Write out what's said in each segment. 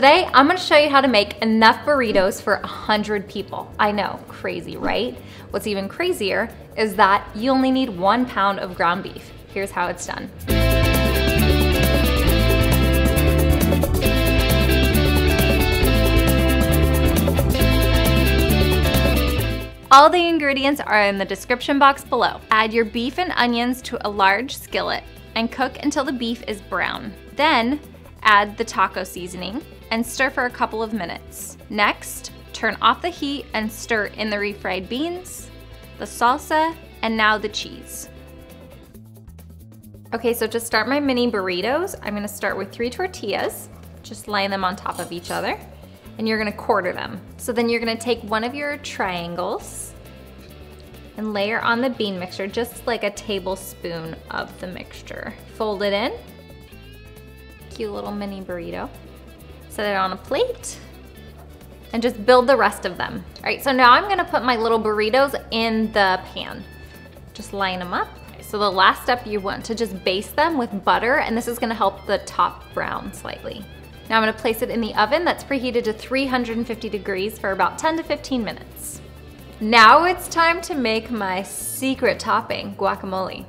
Today, I'm gonna show you how to make enough burritos for 100 people. I know, crazy, right? What's even crazier is that you only need one pound of ground beef. Here's how it's done. All the ingredients are in the description box below. Add your beef and onions to a large skillet and cook until the beef is brown. Then add the taco seasoning and stir for a couple of minutes. Next, turn off the heat and stir in the refried beans, the salsa, and now the cheese. Okay, so to start my mini burritos, I'm gonna start with three tortillas, just laying them on top of each other and you're gonna quarter them. So then you're gonna take one of your triangles and layer on the bean mixture, just like a tablespoon of the mixture. Fold it in, cute little mini burrito. Set it on a plate and just build the rest of them. All right, so now I'm gonna put my little burritos in the pan. Just line them up. So the last step you want to just baste them with butter and this is gonna help the top brown slightly. Now I'm gonna place it in the oven that's preheated to 350 degrees for about 10 to 15 minutes. Now it's time to make my secret topping, guacamole.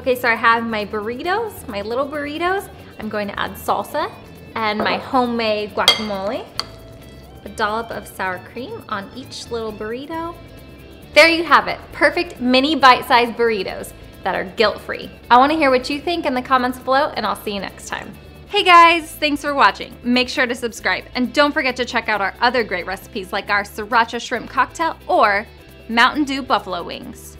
Okay, so I have my burritos, my little burritos. I'm going to add salsa and my homemade guacamole. A dollop of sour cream on each little burrito. There you have it, perfect mini bite-sized burritos that are guilt-free. I wanna hear what you think in the comments below and I'll see you next time. Hey guys, thanks for watching. Make sure to subscribe and don't forget to check out our other great recipes like our sriracha shrimp cocktail or Mountain Dew buffalo wings.